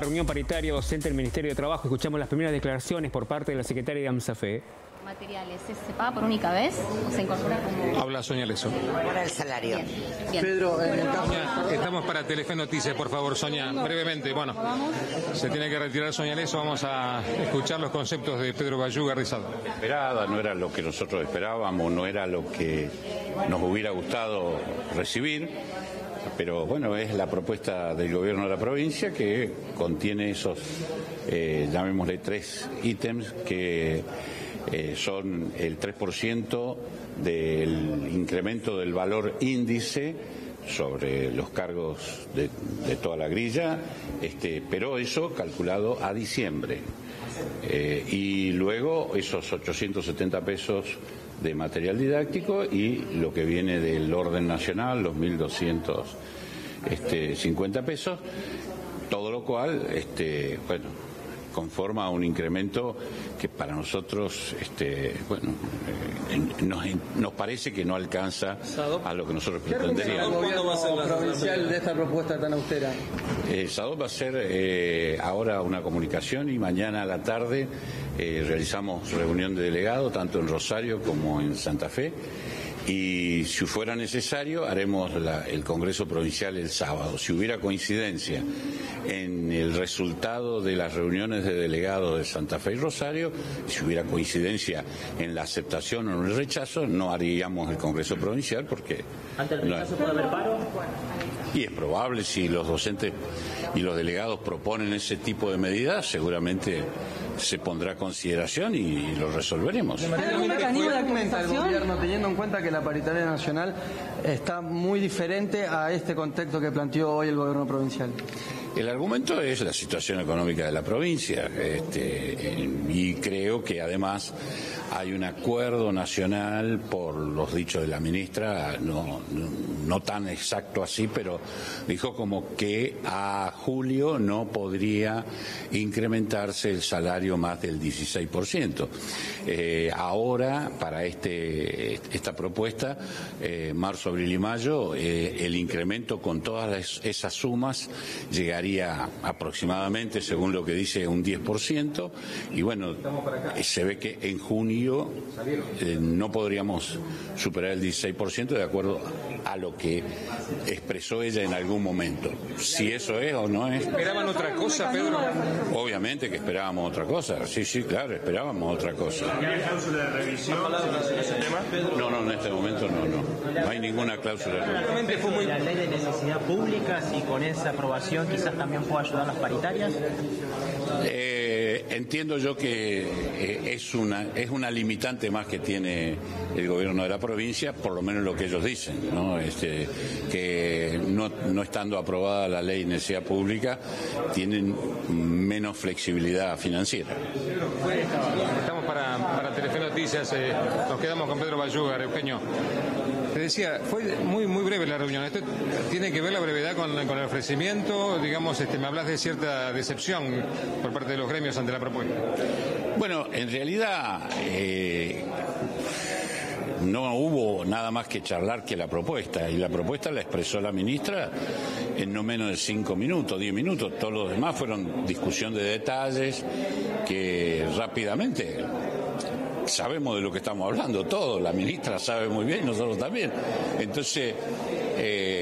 reunión paritaria docente del Ministerio de Trabajo. Escuchamos las primeras declaraciones por parte de la secretaria de AMSAFE. Materiales, ¿se paga por única vez o se incorpora como...? Habla Sonia Leso. Para el salario. Bien, bien. Pedro, en el caso... Sonia, estamos para Telefe Noticias, por favor, Sonia, brevemente. Bueno, se tiene que retirar Sonia Leso. Vamos a escuchar los conceptos de Pedro Bayuga Rizado. esperada, no era lo que nosotros esperábamos, no era lo que nos hubiera gustado recibir, pero bueno, es la propuesta del gobierno de la provincia que contiene esos, eh, llamémosle tres ítems que eh, son el 3% del incremento del valor índice sobre los cargos de, de toda la grilla, este, pero eso calculado a diciembre. Eh, y luego esos 870 pesos de material didáctico y lo que viene del orden nacional, los 1.250 pesos, todo lo cual, este, bueno, conforma un incremento que para nosotros, este, bueno, eh, nos, nos parece que no alcanza a lo que nosotros ¿Qué reunión el pretenderíamos. gobierno provincial de esta propuesta tan austera? Eh, Sadot va a ser eh, ahora una comunicación y mañana a la tarde eh, realizamos reunión de delegados tanto en Rosario como en Santa Fe y si fuera necesario haremos la- el Congreso Provincial el sábado. Si hubiera coincidencia en el resultado de las reuniones de delegados de Santa Fe y Rosario, si hubiera coincidencia en la aceptación o en el rechazo, no haríamos el Congreso Provincial porque... Ante el no- rechazo puede haber paro. y es probable si los docentes y los delegados proponen ese tipo de medidas, seguramente se pondrá a consideración y lo resolveremos. ¿Hay algún mecanismo de argumenta el actualización? gobierno teniendo en cuenta que la paritaria nacional está muy diferente a este contexto que planteó hoy el gobierno provincial? El argumento es la situación económica de la provincia este, y creo que además hay un acuerdo nacional por los dichos de la ministra, no, no, no tan exacto así, pero dijo como que a julio no podría incrementarse el salario más del 16%. Eh, ahora, para este, esta propuesta, eh, marzo, abril y mayo, eh, el incremento con todas las- esas sumas llegaría aproximadamente, según lo que dice, un 10%. Y bueno, se ve que en junio no podríamos superar el 16% de acuerdo a lo que expresó ella en algún momento. Si eso es o no es. ¿Esperaban otra cosa, Pedro? Obviamente que esperábamos otra cosa. Sí, sí, claro, esperábamos otra cosa. No, no, en este momento no, no. No hay ninguna cláusula. de revisión. Realmente fue muy... La ley de necesidad pública, si con esa aprobación quizás también pueda ayudar las paritarias. Eh, entiendo yo que eh, es una es una limitante más que tiene el gobierno de la provincia, por lo menos lo que ellos dicen, ¿no? Este, que no, no estando aprobada la ley de necesidad pública tienen menos flexibilidad financiera. Estamos para, para Telefe Noticias, eh, nos quedamos con Pedro Bayuga, Eugenio. Te decía, fue muy muy breve la reunión. ¿Esto tiene que ver la brevedad con, con el ofrecimiento? Digamos, este, me hablas de cierta decepción por parte de los gremios ante la propuesta. Bueno, en realidad eh, no hubo nada más que charlar que la propuesta y la propuesta la expresó la ministra en no menos de cinco minutos, diez minutos. Todos los demás fueron discusión de detalles que rápidamente sabemos de lo que estamos hablando, todos, la ministra sabe muy bien, nosotros también. Entonces, eh,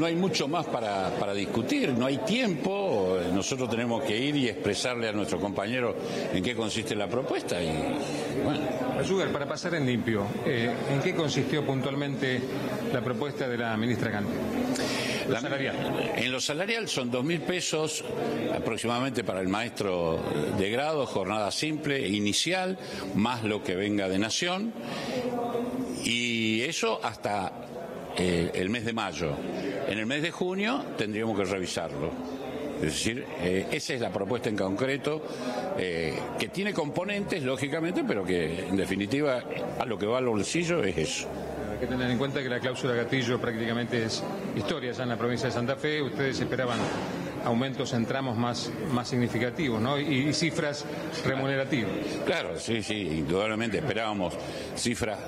no hay mucho más para, para discutir, no hay tiempo, nosotros tenemos que ir y expresarle a nuestro compañero en qué consiste la propuesta y bueno. Para pasar en limpio, eh, ¿en qué consistió puntualmente la propuesta de la ministra Cante? La- salarial. En lo salarial son dos mil pesos aproximadamente para el maestro de grado, jornada simple, inicial, más lo que venga de nación, y eso hasta eh, el mes de mayo. En el mes de junio tendríamos que revisarlo. Es decir, eh, esa es la propuesta en concreto, eh, que tiene componentes, lógicamente, pero que en definitiva a lo que va al bolsillo es eso. Hay que tener en cuenta que la cláusula gatillo prácticamente es historia ya en la provincia de Santa Fe. Ustedes esperaban aumentos en tramos más, más significativos ¿no? y, cifras remunerativas. Claro, sí, sí, indudablemente esperábamos cifras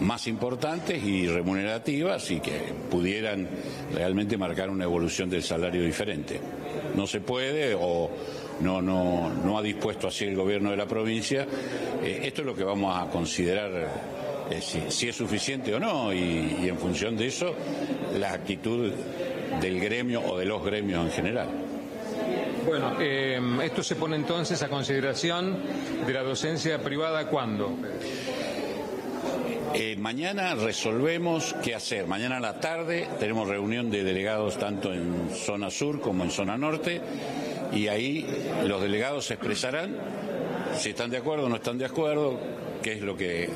más importantes y remunerativas y que pudieran realmente marcar una evolución del salario diferente. no se puede o no, no, no ha dispuesto así el gobierno de la provincia. Eh, esto es lo que vamos a considerar eh, si, es suficiente o no y, y en función de eso la actitud del gremio o de los gremios en general. Bueno, eh, esto se pone entonces a consideración de la docencia privada cuándo? Eh, mañana resolvemos qué hacer. Mañana a la tarde tenemos reunión de delegados tanto en zona sur como en zona norte y ahí los delegados se expresarán si están de acuerdo o no están de acuerdo, qué es lo que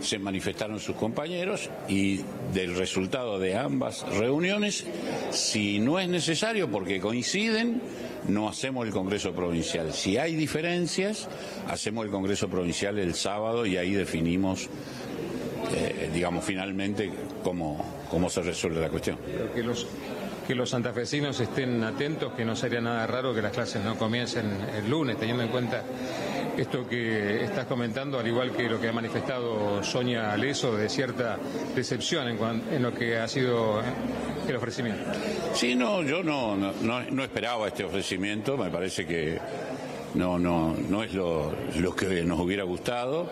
se manifestaron sus compañeros y del resultado de ambas reuniones, si no es necesario porque coinciden, no hacemos el Congreso Provincial. Si hay diferencias, hacemos el Congreso Provincial el sábado y ahí definimos, eh, digamos, finalmente cómo, cómo se resuelve la cuestión. que los, que los santafesinos estén atentos, que no sería nada raro que las clases no comiencen el lunes, teniendo en cuenta esto que estás comentando, al igual que lo que ha manifestado Sonia Leso, de cierta decepción en, lo que ha sido el ofrecimiento. Sí, no, yo no, no, esperaba este ofrecimiento, me parece que no, no, no es lo, lo que nos hubiera gustado.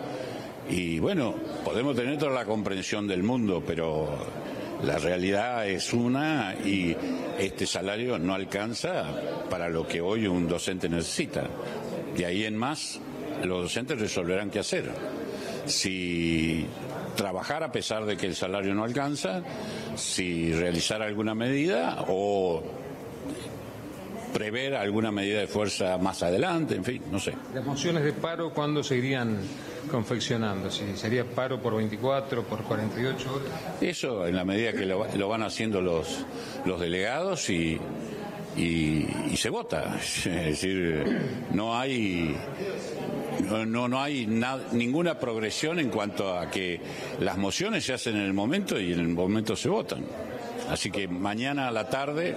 Y bueno, podemos tener toda la comprensión del mundo, pero la realidad es una y este salario no alcanza para lo que hoy un docente necesita. De ahí en más, los docentes resolverán qué hacer. Si trabajar a pesar de que el salario no alcanza, si realizar alguna medida o prever alguna medida de fuerza más adelante, en fin, no sé. ¿Las mociones de paro cuándo se irían confeccionando? ¿Si ¿Sería paro por 24, por 48 horas? Eso en la medida que lo, van haciendo los, los delegados y, y, se vota. Es decir, no hay no, no, hay ninguna progresión en cuanto a que las mociones se hacen en el momento y en el momento se votan. Así que mañana a la tarde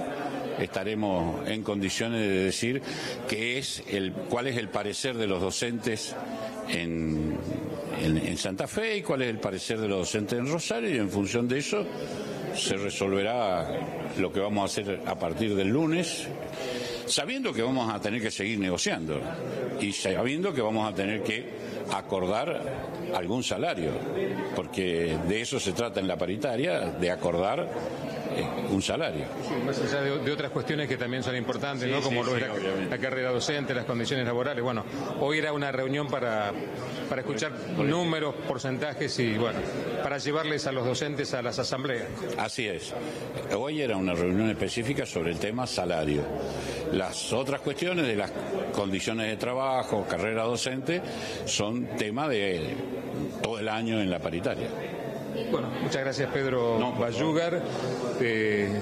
estaremos en condiciones de decir qué es el, cuál es el parecer de los docentes en, en Santa Fe y cuál es el parecer de los docentes en Rosario y en función de eso se resolverá lo que vamos a hacer a partir del lunes sabiendo que vamos a tener que seguir negociando y sabiendo que vamos a tener que acordar algún salario, porque de eso se trata en la paritaria, de acordar eh, un salario. más allá de, otras cuestiones que también son importantes, ¿no? como la, carrera docente, las condiciones laborales. Bueno, hoy era una reunión para, para escuchar números, porcentajes y, bueno, para llevarles a los docentes a las asambleas. Así es. Hoy era una reunión específica sobre el tema salario. Las otras cuestiones de las condiciones de trabajo, carrera docente, son tema de todo el año en la paritaria. Bueno, muchas gracias Pedro no, Bayugar. Eh,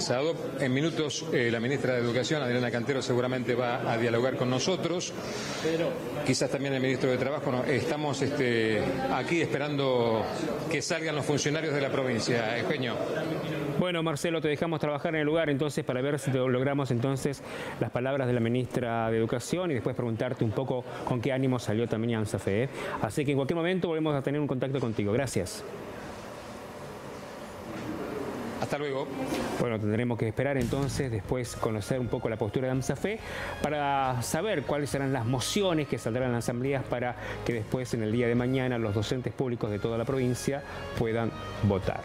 en minutos eh, la ministra de Educación, Adriana Cantero, seguramente va a dialogar con nosotros. Quizás también el ministro de Trabajo. estamos este, aquí esperando que salgan los funcionarios de la provincia. Eugenio. Bueno, Marcelo, te dejamos trabajar en el lugar entonces para ver si logramos entonces las palabras de la ministra de Educación y después preguntarte un poco con qué ánimo salió también ANSAFE. ¿eh? Así que en cualquier momento volvemos a tener un contacto contigo. Gracias. Hasta luego. Bueno, tendremos que esperar entonces después conocer un poco la postura de AMSAFE para saber cuáles serán las mociones que saldrán en las asambleas para que después en el día de mañana los docentes públicos de toda la provincia puedan votar.